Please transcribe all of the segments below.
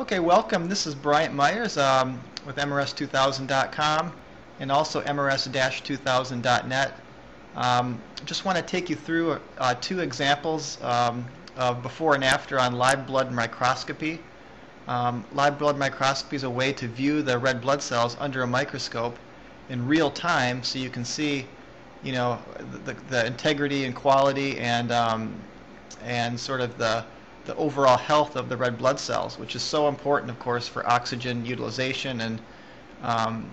Okay, welcome. This is Bryant Myers um, with MRS2000.com and also MRS-2000.net. Um, just want to take you through uh, two examples um, of before and after on live blood microscopy. Um, live blood microscopy is a way to view the red blood cells under a microscope in real time so you can see you know the, the integrity and quality and um, and sort of the the overall health of the red blood cells, which is so important, of course, for oxygen utilization and um,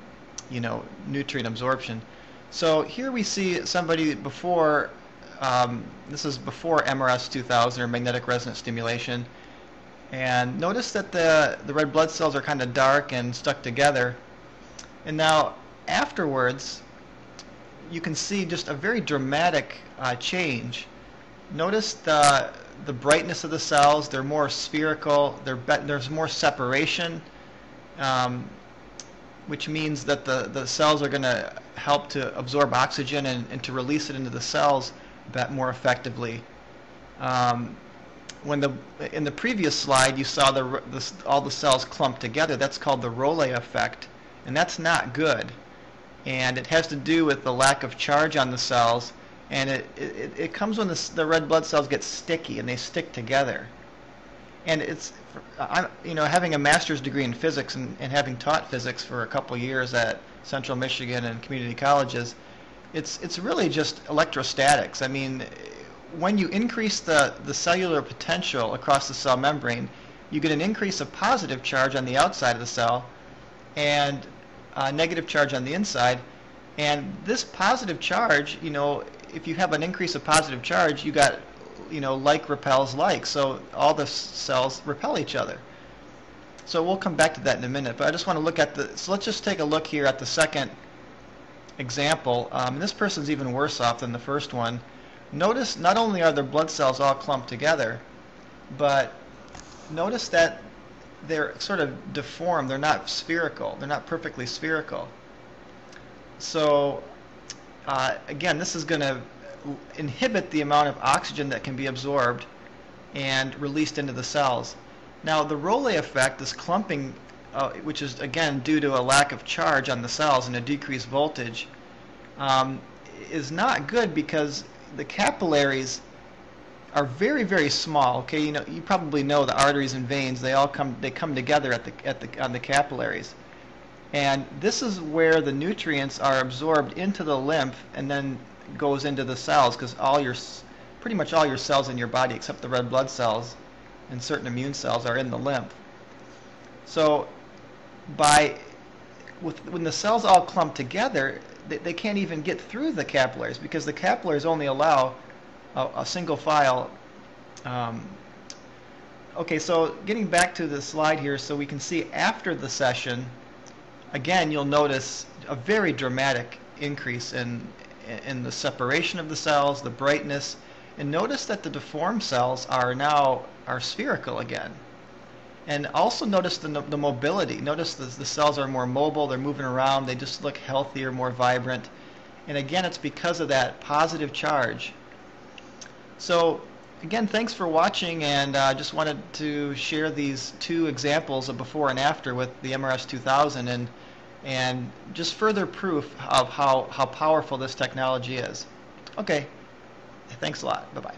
you know nutrient absorption. So here we see somebody before. Um, this is before MRS 2000 or magnetic resonance stimulation, and notice that the the red blood cells are kind of dark and stuck together. And now afterwards, you can see just a very dramatic uh, change. Notice the the brightness of the cells. They're more spherical. They're there's more separation, um, which means that the, the cells are going to help to absorb oxygen and, and to release it into the cells that more effectively. Um, when the in the previous slide you saw the, the, all the cells clumped together. That's called the Rayleigh effect, and that's not good. And it has to do with the lack of charge on the cells and it, it, it comes when the, the red blood cells get sticky and they stick together. And it's, I'm, you know, having a master's degree in physics and, and having taught physics for a couple years at Central Michigan and community colleges, it's, it's really just electrostatics. I mean, when you increase the, the cellular potential across the cell membrane, you get an increase of positive charge on the outside of the cell and a negative charge on the inside. And this positive charge, you know, if you have an increase of positive charge, you got, you know, like repels like. So all the cells repel each other. So we'll come back to that in a minute. But I just want to look at the, so let's just take a look here at the second example. Um, this person's even worse off than the first one. Notice not only are their blood cells all clumped together, but notice that they're sort of deformed. They're not spherical. They're not perfectly spherical. So uh, again, this is going to inhibit the amount of oxygen that can be absorbed and released into the cells. Now, the Rayleigh effect, this clumping, uh, which is again due to a lack of charge on the cells and a decreased voltage, um, is not good because the capillaries are very very small okay you know you probably know the arteries and veins they all come they come together at the at the on the capillaries and this is where the nutrients are absorbed into the lymph and then goes into the cells because all your, pretty much all your cells in your body except the red blood cells and certain immune cells are in the lymph. So by, with, when the cells all clump together, they, they can't even get through the capillaries because the capillaries only allow a, a single file um, Okay, so getting back to the slide here so we can see after the session again, you'll notice a very dramatic increase in, in the separation of the cells, the brightness, and notice that the deformed cells are now are spherical again. And also notice the, the mobility. Notice the, the cells are more mobile, they're moving around, they just look healthier, more vibrant. And again, it's because of that positive charge. So again, thanks for watching, and I uh, just wanted to share these two examples of before and after with the MRS 2000. And and just further proof of how, how powerful this technology is. Okay, thanks a lot. Bye-bye.